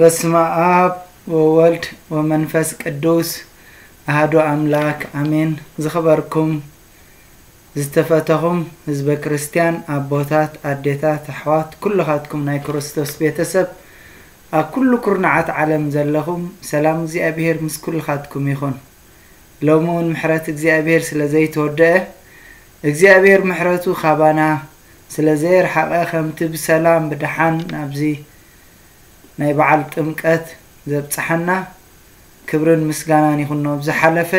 በስመ አብ ወወልድ ወመንፈስ ቅዱስ ኣህዶ ኣምላክ ኣሜን ዝኽበርኩም ዝተፈተኹም ህዝበ ክርስትያን ኣቦታት ኣዴታት ኣሕዋት ኩልኻትኩም ናይ ክርስቶስ ቤተሰብ ኣብ ኩሉ ኩርናዓት ዓለም ዘለኹም ሰላም እግዚኣብሔር ምስ ኩልኻትኩም ይኹን። ሎሚ እውን ምሕረት እግዚኣብሔር ስለ ዘይተወድአ እግዚኣብሔር ምሕረቱ ካባና ስለ ዘይረሓቐ ከምቲ ብሰላም ብድሓን ናብዚ ናይ በዓል ጥምቀት ዘብፅሐና። ክብርን ምስጋናን ይኹኖ ብዝሓለፈ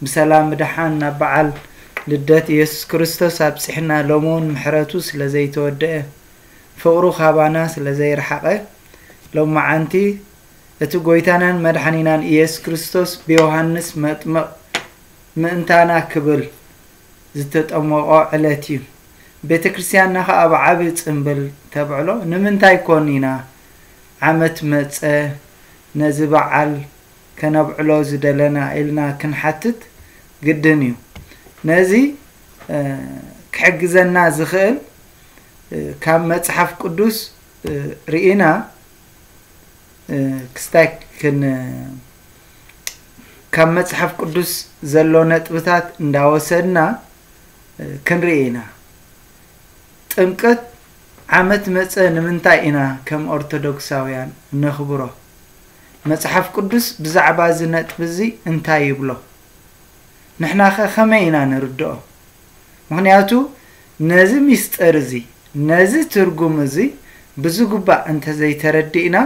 ብሰላም ብድሓን ናብ በዓል ልደት ኢየሱስ ክርስቶስ ኣብፅሕና እውን ምሕረቱ ስለ ዘይተወድአ ፍቅሩ ካባና ስለ ሎም መዓንቲ እቲ ጎይታናን መድሓኒናን ኢየሱስ ክርስቶስ ብዮሃንስ መጥምቕ ምእንታና ክብል ዝተጠመቆ ዕለት እዩ። ቤተ ክርስትያንና ከዓ ኣብ ዓብዪ ፅምብል ተብዕሎ ንምንታይ ኮን ኢና ዓመት መፀ ነዚ በዓል ከነብዕሎ ዝደለና ኢልና ክንሓትት ግድን እዩ። ነዚ ክሕግዘና ዝኽእል ካብ መፅሓፍ ቅዱስ ርኢና ክስታይ ካብ መፅሓፍ ቅዱስ ዘሎ ነጥብታት እንዳወሰድና ክንርኢ ኢና። ጥምቀት ዓመት መፀ ንምንታይ ኢና ከም ኦርቶዶክሳውያን ነኽብሮ መፅሓፍ ቅዱስ ብዛዕባ እዚ ነጥቢ እዚ እንታይ ይብሎ? ንሕና ኸ ከመይ ኢና ንርድኦ? ምክንያቱ ነዚ ሚስጥር እዚ ነዚ ትርጉም እዚ ብዝግባእ እንተዘይተረዲእና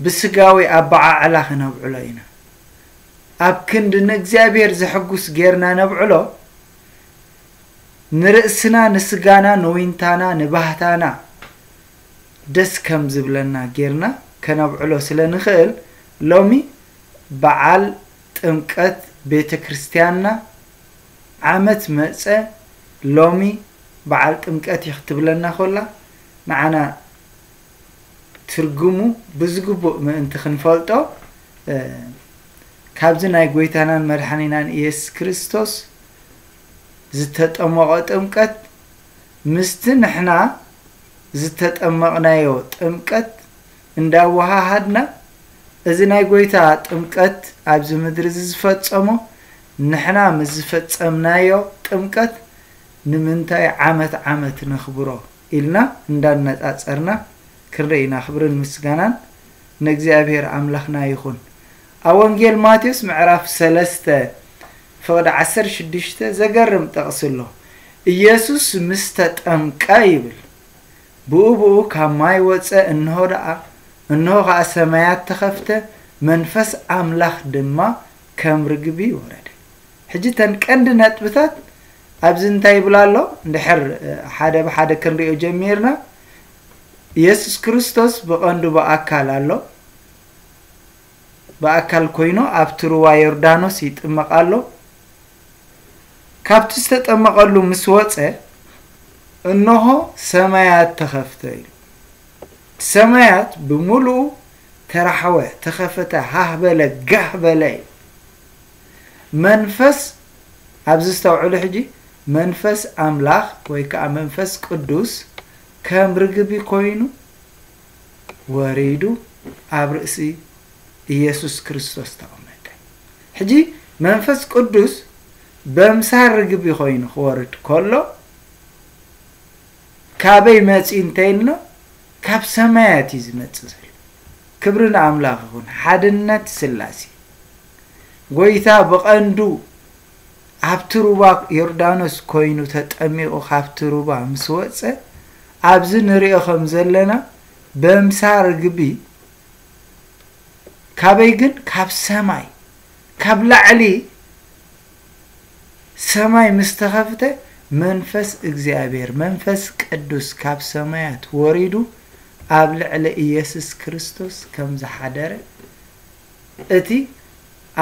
ብስጋዊ ኣበዓዕላ ክነብዕሎ ኢና። ኣብ ክንዲ ንእግዚኣብሔር ዘሐጉስ ጌርና ነብዕሎ ንርእስና ንስጋና ንዊንታና ንባህታና ደስ ከም ዝብለና ጌርና ከነብዕሎ ስለ ንኽእል ሎሚ በዓል ጥምቀት ቤተ ክርስትያንና ዓመት መፀ ሎሚ በዓል ጥምቀት እዩ ክትብለና ኮላ ንዓና ትርጉሙ ብዝግቡእ ምእንቲ ክንፈልጦ ካብዚ ናይ ጎይታናን መድሓኒናን ኢየሱስ ክርስቶስ ዝተጠመቆ ጥምቀት ምስቲ ንሕና ዝተጠመቕናዮ ጥምቀት እንዳወሃሃድና እዚ ናይ ጎይታ ጥምቀት ኣብዚ ምድሪ እዚ ዝፈፀሞ ንሕና ምስ ዝፈፀምናዮ ጥምቀት ንምንታይ ዓመት ዓመት ነኽብሮ ኢልና እንዳነፃፀርና ክንርኢና ክብርን ምስጋናን ንእግዚኣብሔር ኣምላኽና ይኹን። ኣብ ወንጌል ማቴዎስ ምዕራፍ ሰለስተ ፍቕዲ 16 ዘገርም ጠቕሲ ኣሎ ኢየሱስ ምስ ተጠምቀ ይብል። ብኡ ብኡ ካብ ማይ ወፀ እንሆ ደኣ እንሆ ከዓ ሰማያት ተኸፍተ መንፈስ ኣምላኽ ድማ ከም ርግቢ ወረደ። ሕጂ ተን ቀንዲ ነጥብታት ኣብዚ እንታይ ይብላ ኣሎ? እንድሕር ሓደ ብሓደ ክንሪኦ ጀሚርና። ኢየሱስ ክርስቶስ ብቐንዱ ብኣካል ኣሎ። ብኣካል ኮይኑ ኣብቲ ሩባ ዮርዳኖስ ይጥመቕ ኣሎ ካብቲ ዝተጠመቐሉ ምስ ወፀ እንሆ ሰማያት ተኸፍተ እዩ ሰማያት ብምሉኡ ተራሕወ ተኸፈተ ሃህ በለ ጋህ በለ እዩ መንፈስ ኣብዚ ዝተውዕሉ ሕጂ መንፈስ ኣምላኽ ወይ ከዓ መንፈስ ቅዱስ ከም ርግቢ ኮይኑ ወሪዱ ኣብ ርእሲ ኢየሱስ ክርስቶስ ተቐመጠ። ሕጂ መንፈስ ቅዱስ በምሳር ርግቢ ኮይኑ ክወርድ ከሎ ካበይ መፂ እንተይልና ካብ ሰማያት እዩ ዝመፅእ ዘሎ ክብሪ ንኣምላኽ ይኹን ሓድነት ስላሴ። ጎይታ ብቐንዱ ኣብቲ ሩባ ዮርዳኖስ ኮይኑ ተጠሚቑ ካብቲ ሩባ ምስ ወፀ ኣብዚ ንሪኦ ከም ዘለና በምሳር ርግቢ ካበይ ግን ካብ ሰማይ ካብ ላዕሊ ሰማይ ምስ ተኸፍተ መንፈስ እግዚኣብሔር መንፈስ ቅዱስ ካብ ሰማያት ወሪዱ ኣብ ልዕሊ ኢየሱስ ክርስቶስ ከም ዝሓደረ እቲ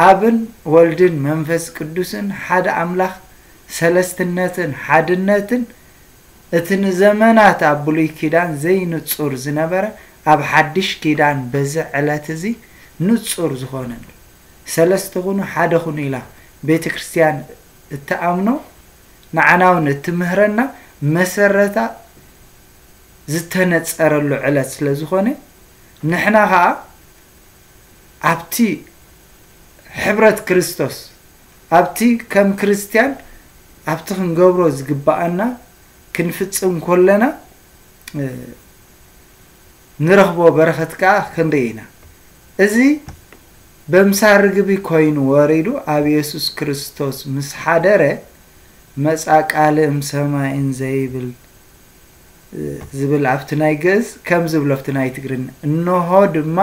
ኣብን ወልድን መንፈስ ቅዱስን ሓደ ኣምላኽ ሰለስትነትን ሓድነትን እቲ ንዘመናት ኣብ ብሉይ ኪዳን ዘይንፁር ዝነበረ ኣብ ሓድሽ ኪዳን በዚ ዕለት እዚ ንፁር ዝኾነሉ ሰለስተ ኩኑ ሓደ ኩኑ ኢላ ቤተ ክርስትያን እተኣምኖ ንዓና እውን እትምህረና መሰረታ ዝተነፀረሉ ዕለት ስለ ዝኾነ ንሕና ከዓ ኣብቲ ሕብረት ክርስቶስ ኣብቲ ከም ክርስትያን ኣብቲ ክንገብሮ ዝግባአና ክንፍፅም ከለና ንረኽቦ በረኸት ከዓ ክንርኢ ኢና? እዚ በምሳር ርግቢ ኮይኑ ወሪዱ ኣብ የሱስ ክርስቶስ ምስ ሓደረ መፃ ቃልእም ሰማይን ዘይብል ዝብል ኣብቲ ናይ ግእዝ ከም ዝብሎ ኣብቲ ናይ ትግርኛ እንሆ ድማ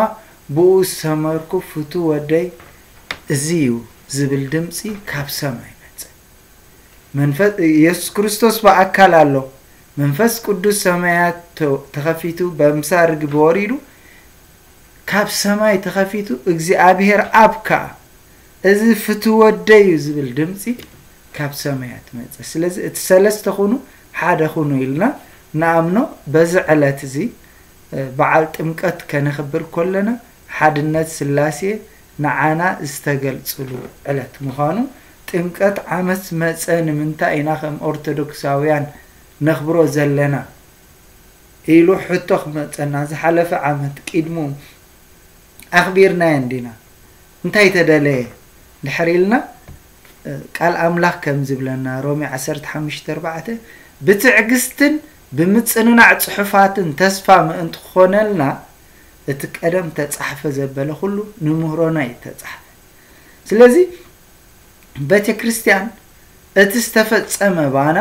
ብኡ ዝሰመርኩ ፍቱ ወደይ እዚ እዩ ዝብል ድምፂ ካብ ሰማይ መፀ ኢየሱስ ክርስቶስ በኣካል ኣሎ። መንፈስ ቅዱስ ሰማያት ተኸፊቱ በምሳር ርግቢ ወሪዱ ካብ ሰማይ ተኸፊቱ እግዚኣብሔር ኣብ ከዓ እዚ ፍትወደይ እዩ ዝብል ድምፂ ካብ ሰማያት መፀ። ስለዚ እቲ ሰለስተ ኩኑ ሓደ ኩኑ ኢልና ንኣምኖ በዚ ዕለት እዚ በዓል ጥምቀት ከነኽብር ከለና ሓድነት ስላሴ ንዓና ዝተገልፅሉ ዕለት ምዃኑ ጥምቀት ዓመት መፀ ንምንታይ ኢና ከም ኦርቶዶክሳውያን ነኽብሮ ዘለና ኢሉ ሕቶ ክመፀና ዝሓለፈ ዓመት ቅድሙ ኣኽቢርናየን ዲና እንታይ ተደለየ ድሕሪ ኢልና ቃል ኣምላኽ ከም ዝብለና ሮሜ 15 4 ብትዕግስትን ብምፅንናዕ ፅሑፋትን ተስፋ ምእንቲ ክኾነልና እቲ ቀደም ተፃሕፈ ዘበለ ኩሉ ንምህሮና እዩ ተፃሕፈ ስለዚ ቤተ ክርስቲያን እቲ ዝተፈፀመ ባና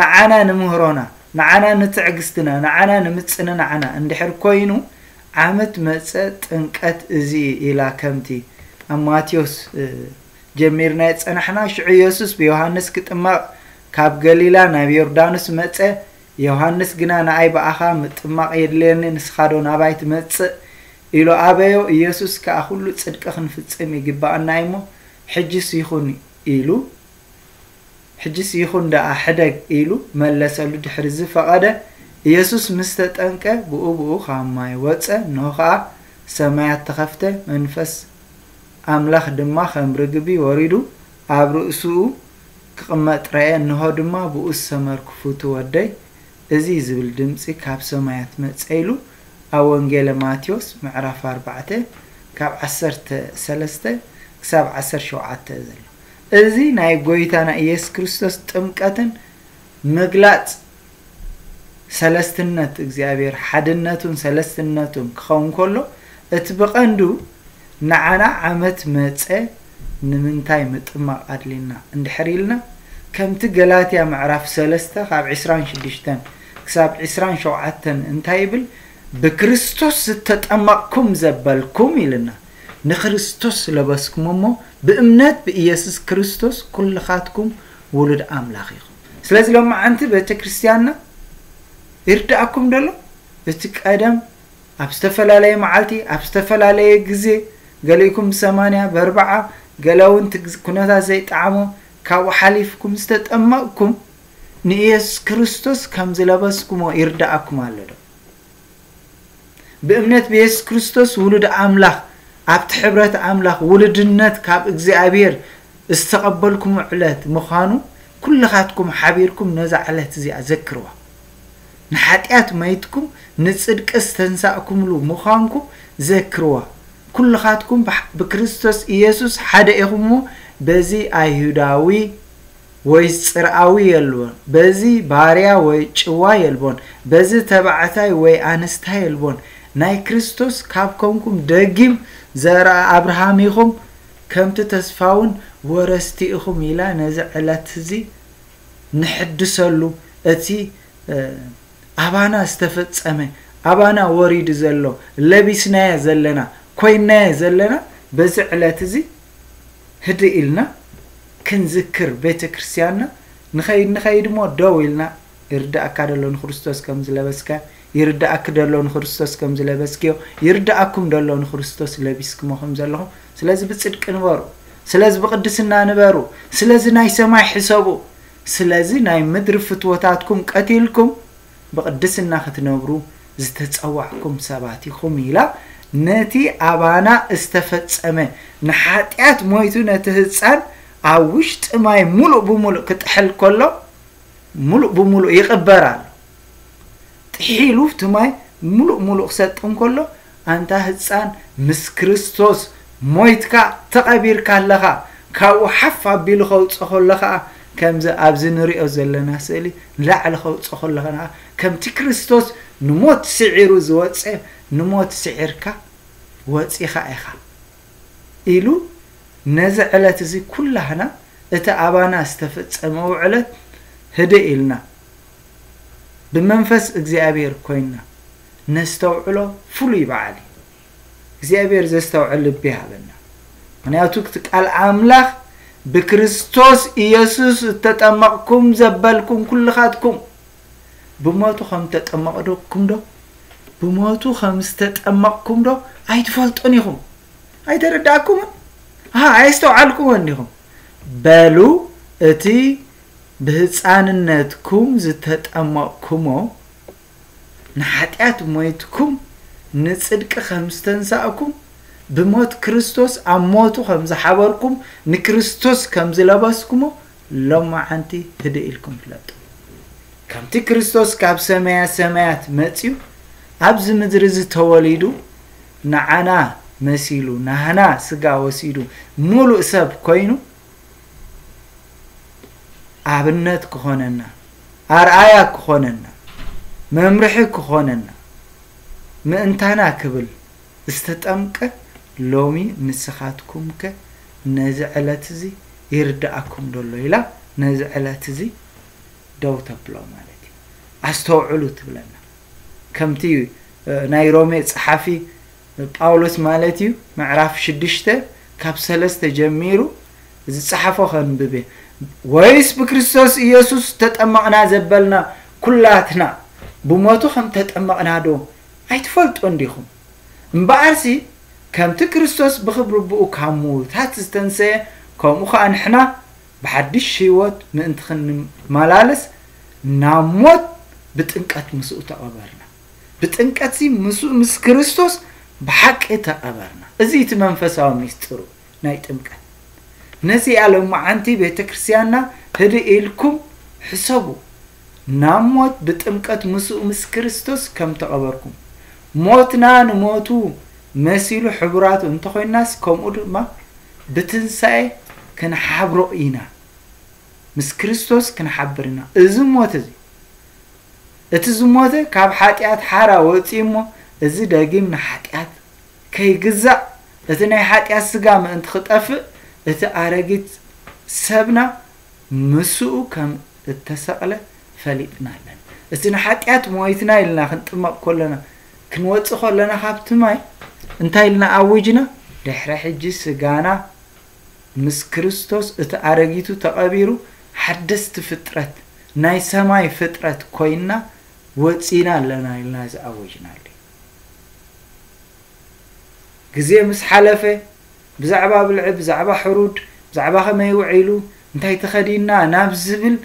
ንዓና ንምህሮና ንዓና ንትዕግስትና ንዓና ንምፅንናዕና እንድሕር ኮይኑ ዓመት መፀ ጥምቀት እዚ ኢላ ከምቲ ኣብ ማቴዎስ ጀሚርና የፀናሕና ሽዑ ኢየሱስ ብዮሃንስ ክጥማቕ ካብ ገሊላ ናብ ዮርዳኖስ መፀ። ዮሃንስ ግና ንኣይ በኣኻ ምጥማቕ የድልየኒ። ንስኻዶ ናባይ ትመፅእ ኢሉ ኣበዮ ኢየሱስ ከዓ ኩሉ ፅድቂ ክንፍፅም ይግባአና እሞ ሕጅስ ይኹን ኢሉ? ሕጅስ ይኹን ደኣ ሕደግ ኢሉ መለሰሉ ድሕሪ ዝፈቐደ ኢየሱስ ምስ ተጠንቀ ብኡ ብኡ ካብ ወፀ እንሆ ከዓ ሰማያት ተኸፍተ መንፈስ ኣምላኽ ድማ ከም ርግቢ ወሪዱ ኣብ ርእስኡ ክቕመጥ ረአየ እንሆ ድማ ብኡ ዝሰመርኩ ፍቱ ወደይ እዚ ዝብል ድምፂ ካብ ሰማያት መፀ ኢሉ ኣብ ወንጌለ ማቴዎስ ምዕራፍ 4 ካብ 13 ክሳብ 17 ዘሎ። እዚ ናይ ጎይታና ኢየሱስ ክርስቶስ ጥምቀትን ምግላፅ ሰለስትነት እግዚኣብሔር ሓድነቱን ሰለስትነቱን ክኸውን ከሎ እቲ ብቐንዱ ንዓና ዓመት መፀ ንምንታይ ምጥማቕ ኣድሊና? እንድሕር ኢልና ከምቲ ገላትያ ምዕራፍ 3 ካብ 26 ክሳብ 27 እንታይ ይብል? ብክርስቶስ ዝተጠመቕኩም ዘበልኩም ኢልና። ንክርስቶስ ለበስኩም እሞ ብእምነት ብኢየሱስ ክርስቶስ ኩልኻትኩም ውሉድ ኣምላኽ ኢኹም። ስለዚ ሎማ ዓንቲ ቤተ ክርስትያንና ይርዳእኩም ደሎ። እቲ ቀደም ኣብ ዝተፈላለየ መዓልቲ ኣብ ዝተፈላለየ ግዜ ገሊእኩም ብሰማንያ በርበዓ ገለ እውን ኩነታት ዘይጣዕሞ ካብኡ ሓሊፍኩም ዝተጠመቕኩም ንኢየሱስ ክርስቶስ ከም ዝለበስኩሞ ይርዳእኩም ኣሎ ዶ? ብእምነት ብኢየሱስ ክርስቶስ ውሉድ ኣምላኽ ኣብቲ ሕብረት ኣምላኽ ውሉድነት ካብ እግዚኣብሔር ዝተቐበልኩም ዕለት ምዃኑ ኩልኻትኩም ሓቢርኩም ነዛ ዕለት እዚኣ ዘክርዋ ንሓጢኣት መይትኩም ንፅድቂ ዝተንሳእኩምሉ ምዃንኩም ዘክርዋ። ኩልኻትኩም ብክርስቶስ ኢየሱስ ሓደ ኢኹም ሞ በዚ ኣይሁዳዊ ወይ ፅርኣዊ የልቦን በዚ ባርያ ወይ ጭዋ የልቦን በዚ ተባዕታይ ወይ ኣንስታይ የልቦን። ናይ ክርስቶስ ካብ ከምኩም ደጊም ዘርአ ኣብርሃም ኢኹም ከምቲ ተስፋውን ወረስቲ ኢኹም ኢላ ነዚ ዕለት እዚ ንሕድሰሉ እቲ ኣባና ዝተፈፀመ ኣባና ወሪዱ ዘሎ ለቢስናየ ዘለና ኮይናየ ዘለና። በዚ ዕለት እዚ ህዲ ኢልና ክንዝክር ቤተ ክርስትያንና ንኸይድ ንኸይድ ሞ ደው ኢልና ይርዳእካ ደሎ ንክርስቶስ ከም ዝለበስካ ይርዳእክ ደሎ ንክርስቶስ ከም ዝለበስክዮ ይርዳእኩም ደሎ ንክርስቶስ ለቢስክሞ ዘለኹም ስለዚ ብፅድቂ ንበሩ ስለዚ ብቅድስና ንበሩ ስለዚ ናይ ሰማይ ሕሰቡ ስለዚ ናይ ምድሪ ፍትወታትኩም ቀቲልኩም ብቅድስና ክትነብሩ ዝተፀዋዕኩም ሰባት ኢኹም ኢላ ነቲ ኣባና ዝተፈፀመ ንሓጢኣት ሞይቱ ነቲ ህፃን ኣብ ውሽጢ ማይ ሙሉእ ብሙሉእ ክጥሕል ከሎ ሙሉእ ብሙሉእ ይቕበር ኣሎ ጥሒሉ እቲ ማይ ሙሉእ ሙሉእ ክሰጥም እንከሎ ኣንታ ህፃን ምስ ክርስቶስ ሞይትካ ተቐቢርካ ኣለኻ ካብኡ ሓፍ ኣቢሉ ከውፅእ ከሎ ከዓ ከምዚ ኣብዚ ንሪኦ ዘለና ስእሊ ንላዕሊ ከውፅእ ከሎ ከዓ ከምቲ ክርስቶስ ንሞት ስዒሩ ዝወፀ ንሞት ስዒርካ ወፂኻ ኢኻ ኢሉ ነዚ ዕለት እዚ ኩላህና እቲ ኣባና ዝተፈፀመ ውዕለት ህደ ኢልና ብመንፈስ እግዚኣብሔር ኮይንና ነስተውዕሎ ፍሉይ በዓል እዩ። እግዚኣብሔር ዘስተውዕል ልቢ ሃበና ምክንያቱ እቲ ቃል ኣምላኽ ብክርስቶስ ኢየሱስ እተጠመቕኩም ዘበልኩም ኩልኻትኩም። ብሞቱ ከም ተጠመቕኩም ዶ? ብሞቱ ከም ዝተጠመቕኩም ዶ? ኣይትፈልጡን ኢኹም ኣይተረዳእኩምን? ኣይስተውዓልኩምን ዲኹም በሉ እቲ ብህፃንነትኩም ዝተጠመቕኩሞ ንሓጢኣት ሞይትኩም ንፅድቂ ከም ዝተንሳእኩም ብሞት ክርስቶስ ኣብ ሞቱ ከም ዝሓበርኩም ንክርስቶስ ከም ዝለበስኩሞ ሎማዓንቲ ህደ ኢልኩም ፍለጡ ከምቲ ክርስቶስ ካብ ሰማያ ሰማያት መፅዩ ኣብዚ ምድሪ ተወሊዱ ንዓና መሲሉ ናህና ስጋ ወሲዱ ሙሉእ ሰብ ኮይኑ ኣብነት ክኾነና ኣርኣያ ክኾነና መምርሒ ክኾነና ምእንታና ክብል ዝተጠምቀ ሎሚ ንስኻትኩም ከ ነዚ ዕለት እዚ ይርዳእኩም ደሎ ኢላ ነዚ ዕለት እዚ ደው ተብሎ ማለት እዩ። ኣስተውዕሉ ትብለና። ከምቲ ናይ ሮሜ ፀሓፊ ጳውሎስ ማለት እዩ ምዕራፍ ሽዱሽተ ካብ ሰለስተ ጀሚሩ ዝፀሓፎ ከንብቤ ወይስ ብክርስቶስ ኢየሱስ ተጠመቕና ዘበልና ኩላትና ብሞቱ ከም ተጠመቕና ዶ? ኣይትፈልጦ እንዲኹም? እምበኣርሲ ከምቲ ክርስቶስ ብክብሪ ብኡ ካብ ምዉታት ዝተንሰየ ከምኡ ከዓ ንሕና ብሓድሽ ህይወት ምእንቲ ክንመላለስ ናብ ሞት ብጥንቀት ምስኡ ተቐበርና። ብጥንቀት ምስኡ ምስ ክርስቶስ ብሓቂ ተቐበርና። እዚ እቲ መንፈሳዊ ሚስጥሩ ናይ ጥምቀት። ነዚ ኣሎማዓንቲ ቤተ ክርስትያንና ህድ ኢልኩም ሕሰቡ ናብ ሞት ብጥምቀት ምስኡ ምስ ክርስቶስ ከም ተቐበርኩም። ሞትና ንሞቱ መሲሉ ሕቡራቱ እንተኮይናስ ከምኡ ድማ ብትንሳኤ ክንሓብሮ ኢና። ምስ ክርስቶስ ክንሓብር ኢና። እዚ ሞት እዚ እቲ ዝሞተ ካብ ሓጢኣት ሓራ ወፂ እሞ እዚ ደጊም ንሓጢኣት ከይግዛእ እቲ ናይ ሓጢኣት ስጋ ምእንቲ ክጠፍእ እቲ ኣረጊት ሰብና ምስኡ ከም እተሰቕለ ፈሊጥና ኣለና። እቲ ንሓጢኣት ሞይትና ኢልና ክንጥመቕ ከለና ክንወፅእ ከለና ካብቲ ማይ እንታይ ኢልና ኣውጅና ድሕሪ ሕጂ ስጋና ምስ ክርስቶስ እቲ ኣረጊቱ ተቐቢሩ ሓደስቲ ፍጥረት ናይ ሰማይ ፍጥረት ኮይና ወፂና ኣለና ኢልና ዝኣወጅና ኣሎ። ግዜ ምስ ሓለፈ ብዛዕባ ብልዒ ብዛዕባ ሕሩድ ብዛዕባ ከመይ ውዒሉ እንታይ ተኸዲና ናብ ዝብል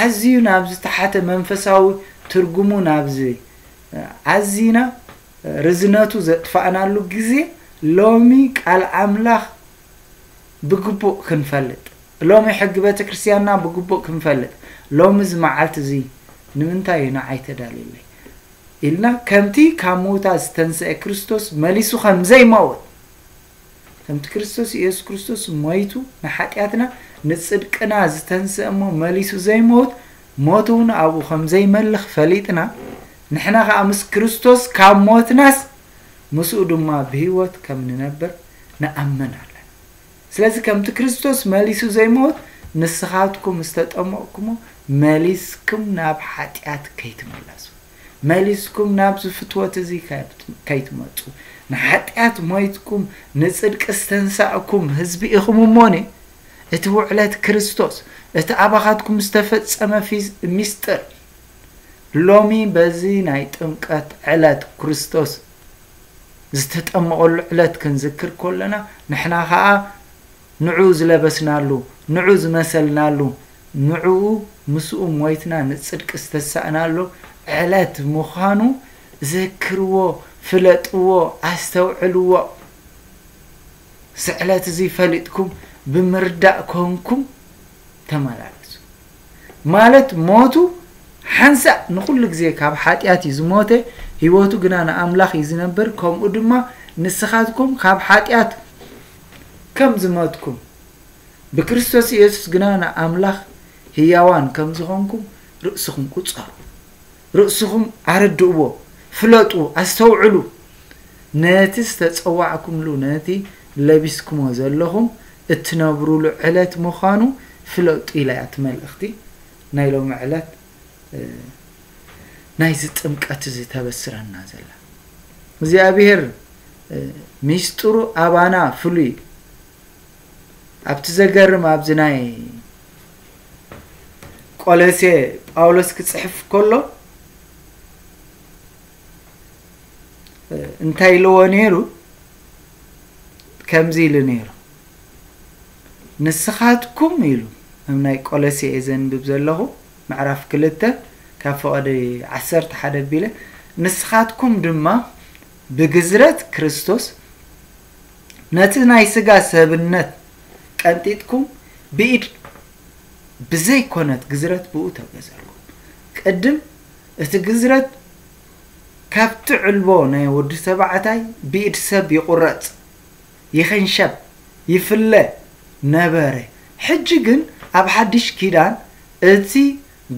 ኣዝዩ ናብ ዝተሓተ መንፈሳዊ ትርጉሙ ናብዚ ኣዝና ርዝነቱ ዘጥፋእናሉ ግዜ ሎሚ ቃል ኣምላኽ ብግቡእ ክንፈልጥ። ሎሚ ሕጊ ቤተ ክርስትያንና ብግቡእ ክንፈልጥ። ሎሚ መዓልቲ እዚ ንምንታይ እዩ? ንዓይ ኢልና ከምቲ ካብ ምውታ ዝተንስአ ክርስቶስ መሊሱ ከም ከምቲ ክርስቶስ ኢየሱስ ክርስቶስ ሞይቱ ንሓጢኣትና ንፅድቅና ዝተንስአ እሞ መሊሱ ዘይመውት ሞቱ እውን ኣብኡ ከም ዘይመልኽ ፈሊጥና ንሕና ከዓ ምስ ክርስቶስ ካብ ሞትናስ ምስኡ ድማ ብሂወት ከም ንነብር ንኣመን ኣለና። ስለዚ ከምቲ ክርስቶስ መሊሱ ዘይመውት ንስኻትኩም ዝተጠመቕኩሞ መሊስኩም ናብ ሓጢኣት ከይትመለሱ መሊስኩም ናብ ዝፍትወት እዚ ከይትመፁ ንሓጢኣት ሞይትኩም ንፅድቂ ዝተንሳእኩም ህዝቢ ኢኹም እሞኒ እቲ ውዕለት ክርስቶስ እቲ ኣባኻትኩም ዝተፈፀመ ሚስጥር ሎሚ በዚ ናይ ጥምቀት ዕለት ክርስቶስ ዝተጠመቐሉ ዕለት ክንዝክር ከለና ንሕና ከዓ ንዑ ዝለበስናሉ ንዑ ዝመሰልናሉ ንዕኡ ምስኡ ሞይትና ንፅድቂ ዝተሳእናሉ ዕለት ምዃኑ ዘክርዎ ፍለጥዎ ኣስተውዕልዎ ስዕለት እዚ ፈሊጥኩም ብምርዳእ ኮንኩም ተመላለሱ። ማለት ሞቱ ሓንሳእ ንኩሉ ግዜ ካብ ሓጢኣት እዩ ዝሞተ ሂወቱ ግና ንኣምላኽ እዩ ዝነብር ከምኡ ድማ ንስኻትኩም ካብ ሓጢኣት ከም ዝመትኩም ብክርስቶስ ኢየሱስ ግና ንኣምላኽ ህያዋን ከም ዝኾንኩም ርእስኹም ቁፀሩ ርእስኹም ኣረድእዎ ፍለጡ ኣስተውዕሉ። ነቲ ዝተፀዋዕኩምሉ ነቲ ለቢስኩሞ ዘለኹም እትነብሩሉ ዕለት ምዃኑ ፍለጡ ኢላ እያ እቲ መልእኽቲ ናይ ሎሚ ዕለት ናይዚ ጥምቀት እዚ ተበስረና ዘላ። እግዚኣብሔር ሚስጥሩ ኣባና ፍሉይ ኣብቲ ዘገርም ኣብዚ ናይ ቆለሴ ጳውሎስ ክፅሕፍ ከሎ እንታይ ኢልዎ ነይሩ? ከምዚ ኢሉ ነይሩ። ንስኻትኩም ኢሉ ኣብ ናይ ቆለሴ እየ ዘንብብ ዘለኹ ምዕራፍ ክልተ ካብ ፍቐዲ ዓሰርተ ሓደ ኣቢለ ንስኻትኩም ድማ ብግዝረት ክርስቶስ ነቲ ናይ ስጋ ሰብነት ቀንጢጥኩም ብኢድ ብዘይኮነት ግዝረት ብኡ ተገዘልኩም ቅድም እቲ ግዝረት ካብቲ ዕልቦ ናይ ወዲ ተባዕታይ ብኢድ ሰብ ይቁረፅ ይኽንሸብ ይፍለ ነበረ። ሕጂ ግን ኣብ ሓድሽ ኪዳን እቲ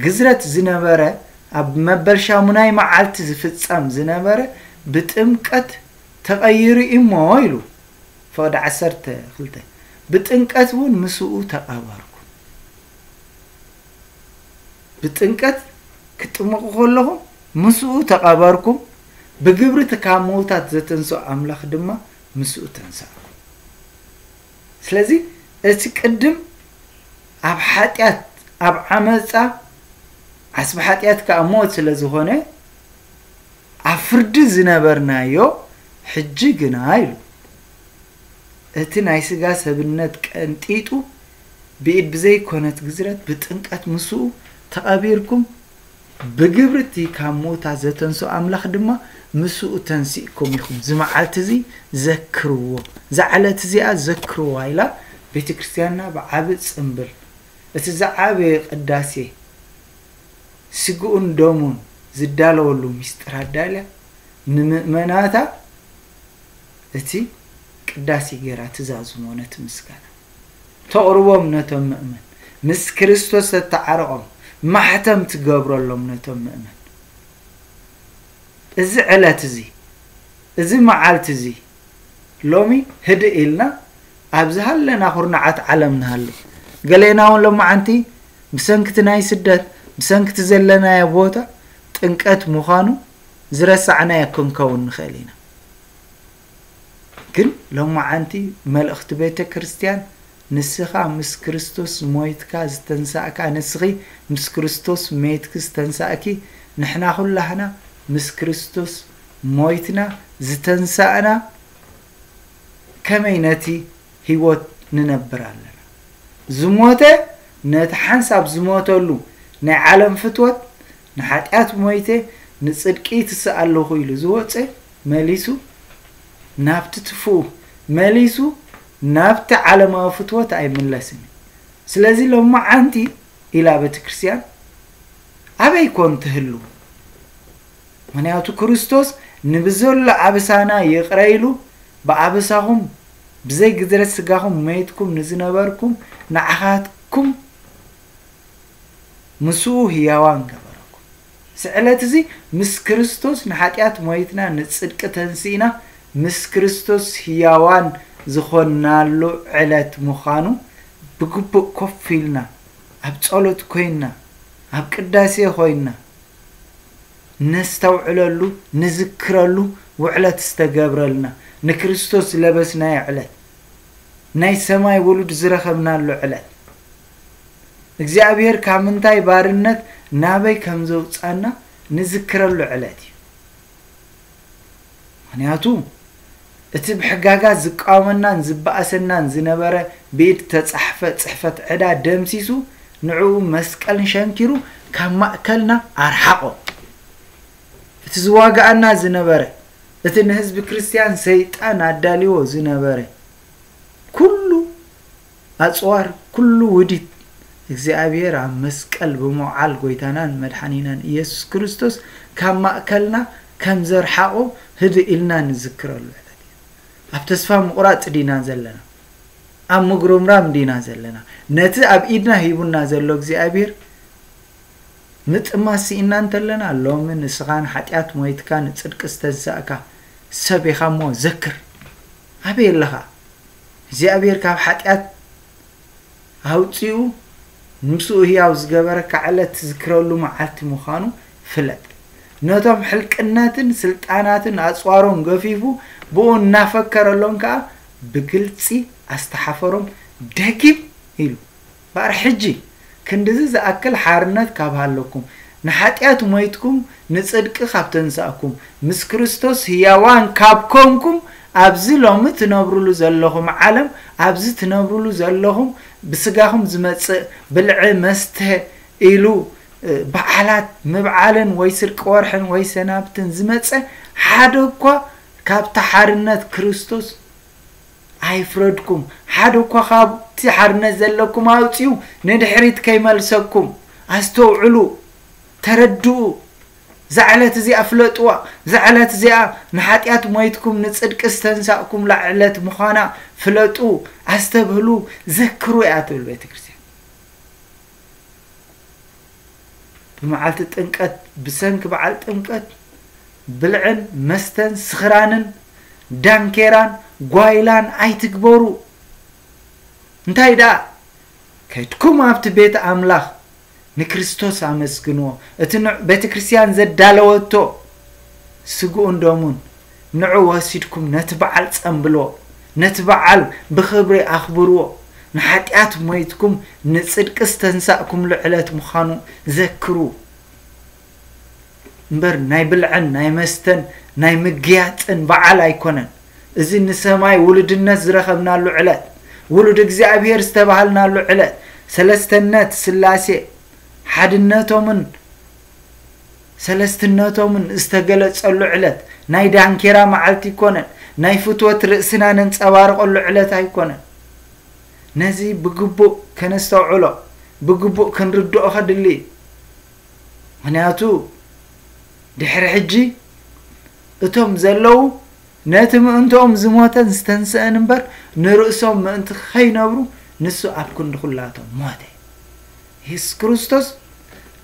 ግዝረት ዝነበረ ኣብ መበል ሻሙናይ መዓልቲ ዝፍፀም ዝነበረ ብጥምቀት ተቐይሩ እሞ ኢሉ ዓሰርተ ክልተ ብጥምቀት እውን ምስኡ ተቐበርኩ። ብጥምቀት ክጥምቁ ከለኹም ምስኡ ተቐበርኩም ብግብሪ እቲ ካብ ዘተንስኦ ኣምላኽ ድማ ምስኡ ተንሳእኩ ስለዚ እቲ ቅድም ኣብ ሓጢኣት ኣብ ዓመፃ ዓስቢ ሓጢኣት ከዓ ሞት ስለ ዝኾነ ኣብ ፍርዲ ዝነበርናዮ ሕጂ ግና ኢሉ እቲ ናይ ስጋ ሰብነት ቀንጢጡ ብኢድ ብዘይኮነት ግዝረት ብጥንቀት ምስኡ ተቐቢርኩም ብግብሪ ካብ ሞታት ዘተንሶ ኣምላኽ ድማ ምስኡ ተንሲእኩም ኢኹም። እዚ መዓልቲ እዚ ዘክርዎ እዛ ዓለት እዚኣ ዘክርዋ ኢላ ቤተ ክርስትያንና ብዓብእ ፅምብል እቲ ዝዓበየ ቅዳሴ ስግኡን ደሙን ዝዳለወሉ ሚስጥር ኣዳልያ ንምእመናታ እቲ ቅዳሴ ጌራ ትዛዝሞ ነቲ ምስጋና። ተቕርቦም ነቶም ምእመን ምስ ክርስቶስ ተተዓረቆም ማሕተም ትገብረሎም ነቶም ምእመን። እዚ ዕለት እዚ እዚ መዓልቲ እዚ ሎሚ ህድእ ኢልና ኣብዚ ሃለና ኩርናዓት ዓለም ንሃሉ። ገሌና እውን ሎማዓንቲ ብሰንኪቲ ናይ ስደት ብሰንኪቲ ዘለናዮ ቦታ ጥንቀት ምዃኑ ዝረሳዕናዮ ክንከውን ንኽእል ኢና። ግን ሎማዓንቲ መልእኽቲ ቤተ ክርስትያን ንስኻ ምስ ክርስቶስ ሞይትካ ዝተንሳእካ ንስኺ ምስ ክርስቶስ ሜትክ ዝተንሳእኪ ንሕና ኩላህና ምስ ክርስቶስ ሞይትና ዝተንሳእና ከመይ ነቲ ሂወት ንነብር ኣለና? ዝሞተ ነቲ ሓንሳብ ዝሞተሉ ናይ ዓለም ፍትወት ንሓጢኣት ሞይተ ንፅድቂ ትስእ ኣለኹ ኢሉ ዝወፀ መሊሱ ናብቲ ትፍኡ መሊሱ ናብቲ ዓለማዊ ፍትወት ኣይምለስን። ስለዚ ሎማዓንቲ ኢላ ቤተ ክርስትያን ኣበይ ኮን ትህሉ? ምክንያቱ ክርስቶስ ንብዘሎ ኣበሳና ይቕረይሉ ብኣበሳኹም ብዘይ ግዝረት ስጋኹም መይትኩም ንዝነበርኩም ንዓኻትኩም ምስኡ ህያዋን ገበረኩም ስዕለት እዚ ምስ ክርስቶስ ንሓጢኣት ሞይትና ንፅድቂ ተንሲእና ምስ ክርስቶስ ህያዋን ዝኾናሉ ዕለት ምዃኑ ብግቡእ ኮፍ ኢልና ኣብ ጸሎት ኮይንና ኣብ ቅዳሴ ኮይንና ነስተውዕለሉ ንዝክረሉ ውዕለት ዝተገብረልና ንክርስቶስ ዝለበስናዮ ዕለት ናይ ሰማይ ውሉድ ዝረኸብናሉ ዕለት እግዚኣብሔር ካብ ምንታይ ባርነት ናበይ ከም ዘውፃና ንዝክረሉ ዕለት እዩ። ምክንያቱ እቲ ብሕጋጋት ዝቃወመናን ዝበኣሰናን ዝነበረ ብኢድ ተፃሕፈ ፅሕፈት ዕዳ ደምሲሱ ንዕኡ መስቀል ሸንኪሩ ካብ ማእከልና ኣርሓቆ። እቲ ዝዋጋኣና ዝነበረ እቲ ንህዝቢ ክርስትያን ሰይጣን ኣዳልዎ ዝነበረ ኩሉ ኣፅዋር ኩሉ ውዲት እግዚኣብሔር ኣብ መስቀል ብምውዓል ጎይታናን መድሓኒናን ኢየሱስ ክርስቶስ ካብ ማእከልና ከም ዘርሓቆ ህድእ ኢልና ንዝክረሉ ዕለት እዩ። ኣብ ተስፋ ምቁራፅ ዲና ዘለና ኣብ ምጉርምራም ዲና ዘለና ነቲ ኣብ ኢድና ሂቡና ዘሎ እግዚኣብሔር ምጥማስ ስኢና እንተለና ሎሚ ንስኻ ንሓጢኣት ሞይትካ ንፅድቂ ዝተዛእካ ሰብ ኢኻ እሞ ዘክር። ኣበይ ኣለኻ እግዚኣብሔር ካብ ሓጢኣት ኣውፅኡ ምስኡ ህያው ዝገበረካ ዕለት ዝክረሉ መዓልቲ ምዃኑ ፍለጥ። ነቶም ሕልቅነትን ስልጣናትን ኣፅዋሮም ገፊፉ ብኡ እናፈከረሎም ከዓ ብግልፂ ኣስተሓፈሮም ደጊም ኢሉ። ባር ሕጂ ክንዲዚ ዝኣክል ሓርነት ካብ ሃለኩም ንሓጢኣት ሞይትኩም ንፅድቂ ካብ ተንሳእኩም ምስ ክርስቶስ ህያዋን ካብ ኮንኩም ኣብዚ ሎሚ ትነብሩሉ ዘለኹም ዓለም ኣብዚ ትነብሩሉ ዘለኹም ብስጋኹም ዝመፅእ ብልዒ መስተ ኢሉ በዓላት ምብዓልን ወይ ስርቂ ወርሕን ወይ ሰናብትን ዝመፀ ሓደ እኳ ካብቲ ሓርነት ክርስቶስ ኣይፍረድኩም። ሓደ እኳ ካብቲ ሓርነት ዘለኩም ኣውፅኡ ንድሕሪት ከይመልሰኩም። ኣስተውዕሉ ተረድኡ ዛዕለት እዚኣ ፍለጥዋ ዛዕለት እዚኣ ንሓጢኣት ሞይትኩም ንፅድቂ ዝተንሳእኩም ላዕለት ምዃና ፍለጡ ኣስተብህሉ ዘክሩ እያ ትብል ቤተ ክርስትያን ብመዓልቲ ጥምቀት ብሰንኪ በዓል ጥምቀት ብልዕን መስተን ስኽራንን ዳንኬራን ጓይላን ኣይትግበሩ። እንታይ ደኣ? ከይድኩም ኣብቲ ቤተ ኣምላኽ ንክርስቶስ ኣመስግንዎ እቲ ቤተ ክርስትያን ዘዳለወቶ ስጉኡን ደሙን ንዑ ወሲድኩም ነቲ በዓል ፀምብልዎ ነቲ በዓል ብክብሪ ኣኽብርዎ ንሓጢኣት ሞይትኩም ንፅድቂ ዝተንሳእኩም ልዕለት ምዃኑ ዘክሩ። እምበር ናይ ብልዕን ናይ መስተን ናይ ምግያፅን በዓል ኣይኮነን። እዚ ንሰማይ ውሉድነት ዝረኸብናሉ ዕለት ውሉድ እግዚኣብሔር ዝተባሃልናሉ ዕለት ሰለስተነት ስላሴ ሓድነቶምን ሰለስትነቶምን ዝተገለፀሉ ዕለት ናይ ዳንኬራ መዓልቲ ይኮነን ናይ ፍትወት ርእስና ነንፀባርቀሉ ዕለት ኣይኮነን። ነዚ ብግቡእ ከነስተውዕሎ ብግቡእ ክንርድኦ ከድሊ። ምክንያቱ ድሕሪ ሕጂ እቶም ዘለው ነቲ ምእንቶኦም ዝሞተን ዝተንስአን እምበር ንርእሶም ምእንቲ ከይነብሩ ንሱ ኣብ ክንዲ ሞተ የሱስ ክርስቶስ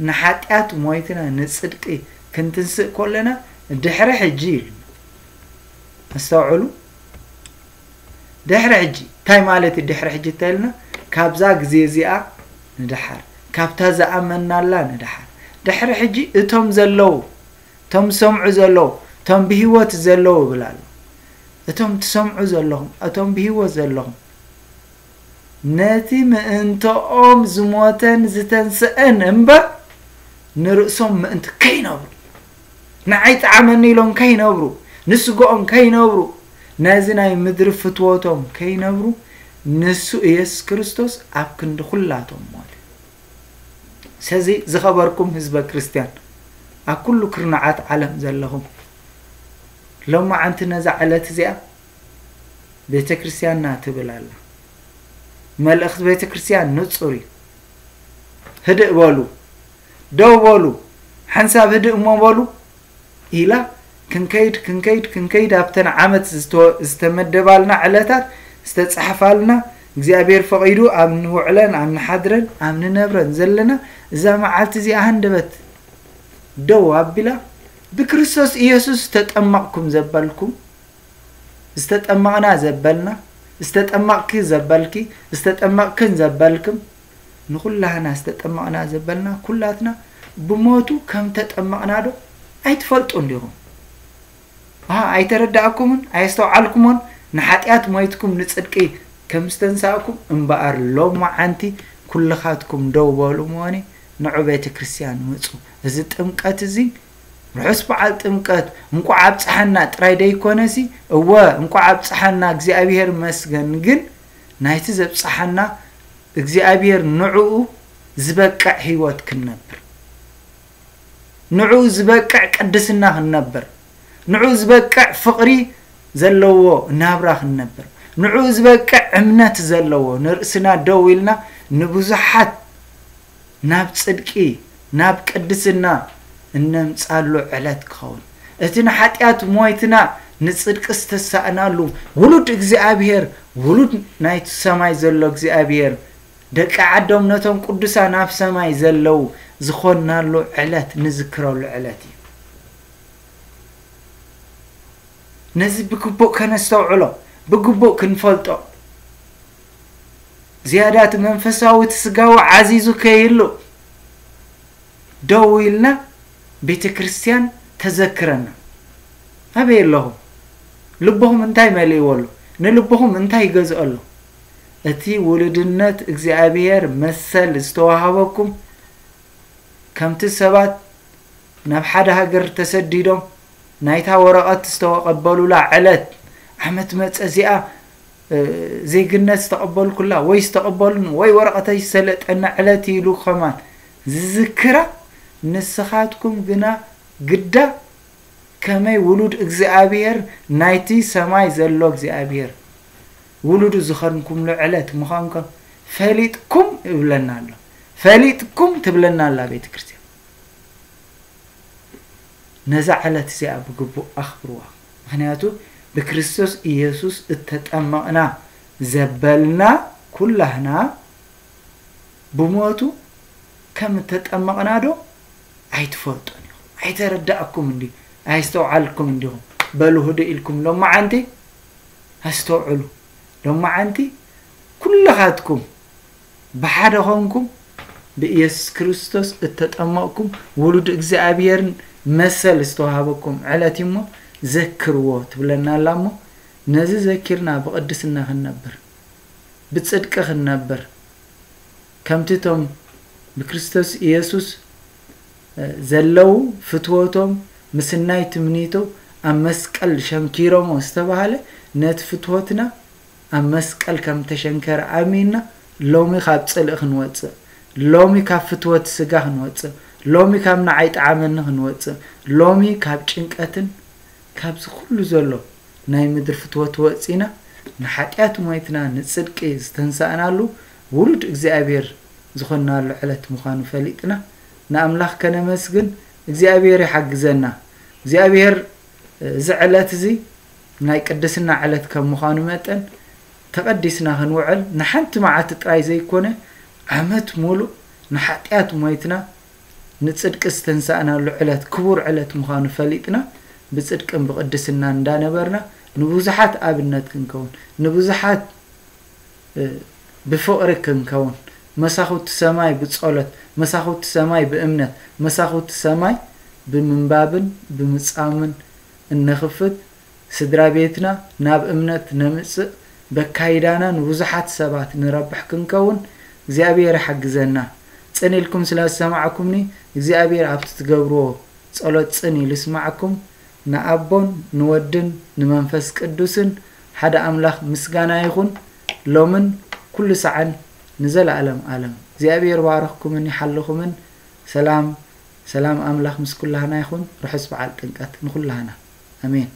ንሓጢኣት ሞይትና ንፅድቂ ክንትንስእ ከለና ድሕሪ ሕጂ ኢሉ ኣስተውዕሉ ድሕሪ ሕጂ እንታይ ማለት እዩ? ድሕሪ ሕጂ እንተኢልና ካብዛ ግዜ እዚኣ ንድሓር ካብታ ዝኣመናላ ንድሓር ድሕሪ ሕጂ እቶም ዘለው እቶም ዝሰምዑ ዘለው እቶም ብሂወት ዘለው ይብል ኣሎ እቶም ትሰምዑ ዘለኹም እቶም ብሂወት ዘለኹም ነቲ ምእንቶኦም ዝሞተን ዝተንስአን እምበር ንርእሶም ምእንቲ ከይነብሩ ንዓይ ጣዕመኒ ኢሎም ከይነብሩ ንስግኦም ከይነብሩ ነዚ ናይ ምድሪ ፍትወቶም ከይነብሩ ንሱ ኢየሱስ ክርስቶስ ኣብ ክንዲ ኩላቶም ሞተ ስለዚ ዝኸበርኩም ህዝበ ክርስትያን ኣብ ኩሉ ክርናዓት ዓለም ዘለኹም ሎማዓንቲ ነዛ ዕለት እዚኣ ቤተ ክርስትያንና ትብል ኣላ መልእኽቲ ቤተ ክርስትያን ንፁር እዩ። ህድእ በሉ ደው በሉ ሓንሳብ ህድእ እሞ በሉ ኢላ ክንከይድ ክንከይድ ክንከይድ ኣብተን ዓመት ዝተመደባልና ዕለታት ዝተፃሓፋልና እግዚኣብሔር ፈቂዱ ኣብ ንውዕለን ኣብ ንሓድረን ኣብ ንነብረን ዘለና እዛ መዓልቲ እዚኣ ሃንደበት ደው ኣቢላ ብክርስቶስ ኢየሱስ ዝተጠመቕኩም ዘበልኩም? ዝተጠመቕና ዘበልና ዝተጠመቕኪ ዘበልኪ ዝተጠመቕክን ዘበልክም። ንኩላህና ዝተጠመቕና ዘበልና ኩላትና ብሞቱ ከም ተጠመቕና ዶ ኣይትፈልጡ እንዲኹም ኣይተረዳእኩምን ኣየስተውዓልኩሞን ንሓጢኣት ሞይትኩም ንፅድቂ ከም ዝተንሳእኩም እምበኣር ሎማዓንቲ ኩልኻትኩም ደው በሉ መሆኒ ንዑ ቤተ ክርስትያን ምፁ እዚ ጥምቀት እዚ ርሑስ በዓል ጥምቀት እንቋ ኣብፅሓና ጥራይ ደይኮነሲ? እወ እንቋ ኣብፅሓና እግዚኣብሔር መስገን ግን ናይቲ ዘብፅሓና እግዚኣብሔር ንዕኡ ዝበቅዕ ሂወት ክንነብር። ንዕኡ ዝበቅዕ ቅድስና ክንነብር። ንዕኡ ዝበቅዕ ፍቕሪ ዘለዎ ናብራ ክንነብር። ንዕኡ ዝበቅዕ እምነት ዘለዎ ንርእስና ደው ኢልና ንብዙሓት ናብ ፅድቂ ናብ ቅድስና እነምፃሉ ዕለት ክኸውን። እቲ ንሓጢኣት ሞይትና ንፅድቂ ዝተሳእናሉ ውሉድ እግዚኣብሔር ውሉድ ናይቲ ሰማይ ዘሎ እግዚኣብሔር ደቂ ዓዶም ነቶም ቅዱሳን ኣብ ሰማይ ዘለው ዝኾናሉ ዕለት ንዝክረሉ ዕለት እዩ። ነዚ ብግቡእ ከነስተውዕሎ ብግቡእ ክንፈልጦ ዝያዳት መንፈሳዊ ስጋዊ ዓዚዙ ከይህሉ ደው ኢልና ቤተ ክርስቲያን ተዘክረና ኣበይ ኣለኹም ልብኹም እንታይ መሊእዎ ኣሎ ንልብኹም እንታይ ይገዝኦ ኣሎ እቲ ውሉድነት እግዚኣብሔር መሰል ዝተዋሃበኩም ከምቲ ሰባት ናብ ሓደ ሃገር ተሰዲዶም ናይታ ወረቐት ዝተቀበሉላ ዕለት ዓመት መፀ እዚኣ ዜግነት ዝተቀበሉ ኩላ ወይ ዝተቀበሉን ወይ ወረቐተይ ዝተለጠና ዕለት ኢሉ ከማን ዝዝክራ ንስኻትኩም ግና ግዳ ከመይ ውሉድ እግዚኣብሔር ናይቲ ሰማይ ዘሎ እግዚኣብሔር ውሉዱ ዝኾንኩምሉ ዕለት ምዃንኩም ፈሊጥኩም ይብለና ኣሎ። ፈሊጥኩም ትብለና ኣላ ቤተ ክርስትያን ነዛ ዕለት እዚኣ ብግቡእ ኣኽብርዋ። ምክንያቱ ብክርስቶስ ኢየሱስ እተጠመቕና ዘበልና ኩላህና ብሞቱ ከም እተጠመቕና ዶ ኣይትፈልጦን ኢኹም ኣይተረዳእኩም እንዲ ኣይስተውዓልኩም እንዲኹም በልሁዶ ኢልኩም ሎማዓንቲ ኣስተውዕሉ ሎማዓንቲ ኩላኻትኩም ብሓደ ኾንኩም ብኢየሱስ ክርስቶስ እተጠመቕኩም ውሉድ እግዚኣብሔርን መሰል ዝተዋሃበኩም ዕለት እሞ ዘክርዎ ትብለና ኣላ እሞ ነዚ ዘኪርና ብቅድስና ክንነብር ብፅድቂ ክንነብር ከምቲ እቶም ብክርስቶስ ኢየሱስ ዘለው ፍትወቶም ምስናይ ትምኒቶ ኣብ መስቀል ሸንኪሮሞ ዝተባሃለ ነቲ ፍትወትና ኣብ መስቀል ከም ተሸንከረ ኣሚንና። ሎሚ ካብ ፅልእ ክንወፅእ ሎሚ ካብ ፍትወት ስጋ ክንወፅእ ሎሚ ካብ ንዓይ ጣዕመኒ ክንወፅእ ሎሚ ካብ ጭንቀትን ካብዚ ኩሉ ዘሎ ናይ ምድሪ ፍትወት ወፂና ንሓጢኣት ሞይትና ንፅድቂ ዝተንሳእናሉ ውሉድ እግዚኣብሔር ዝኾናሉ ዕለት ምዃኑ ፈሊጥና ንኣምላኽ ከነመስግን እግዚኣብሔር ይሓግዘና። እግዚኣብሔር እዚ ዕለት እዚ ናይ ቅድስና ዕለት ከም ምዃኑ መጠን ተቐዲስና ክንውዕል ንሓንቲ መዓልቲ ጥራይ ዘይኮነ ዓመት ሙሉእ ንሓጢኣት ሞይትና ንፅድቂ ዝተንሳእናሉ ዕለት ክቡር ዕለት ምዃኑ ፈሊጥና ብፅድቅን ብቅድስና እንዳነበርና ንብዙሓት ኣብነት ክንከውን ንብዙሓት ብፍቅሪ ክንከውን መሳኽቲ ሰማይ ብፀሎት መሳኽቲ ሰማይ ብእምነት መሳኽቲ ሰማይ ብምንባብን ብምፃምን እንኽፍት። ስድራ ቤትና ናብ እምነት ነምፅእ በካይዳና ንብዙሓት ሰባት ንረብሕ ክንከውን። እግዚኣብሔር ይሓግዘና። ፅን ኢልኩም ስለ ዝሰማዕኩምኒ እግዚኣብሔር ኣብቲ ትገብርዎ ፀሎት ፅን ኢሉ ይስማዓኩም ንኣቦን ንወድን ንመንፈስ ቅዱስን ሓደ ኣምላኽ ምስጋና ይኹን። ሎምን ኩሉ ሰዓን ንዘለኣለም ኣለም እግዚኣብሔር ባረኽኩምን ይሓልኹምን ሰላም ሰላም ኣምላኽ ምስ ኩላህና ይኹን ርሑስ በዓል ጥንቀት ንኩላህና ኣሜን